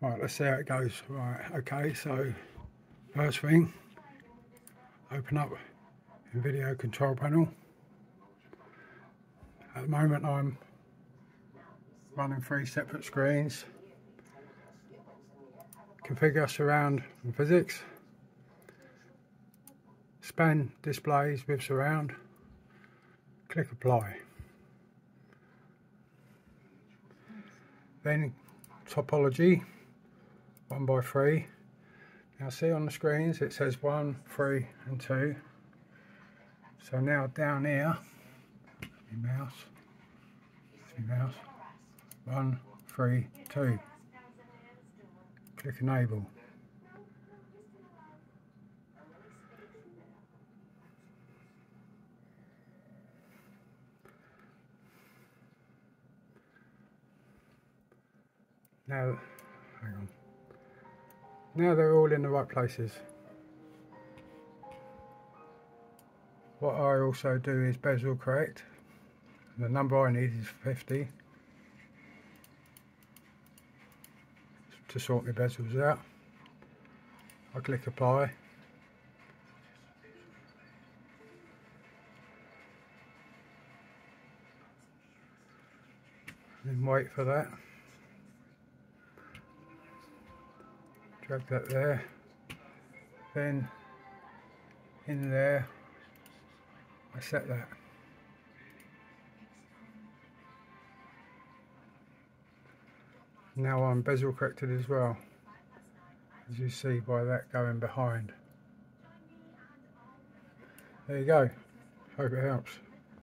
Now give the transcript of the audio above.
Right, let's see how it goes. Right, okay, so first thing, open up Nvidia control panel. At the moment I'm running three separate screens. Configure surround and PhysX. Span displays with surround. Click apply. Then topology one by three. Now see on the screens it says one, three and two. So now down here, my mouse, my mouse, one, three, two. Click enable. Now, hang on. Now they're all in the right places. What I also do is bezel correct. The number I need is 50 to sort my bezels out. I click apply. Then wait for that. Drag that there. Then in there I set that. Now I'm bezel corrected as well as you see by that going behind. There you go. Hope it helps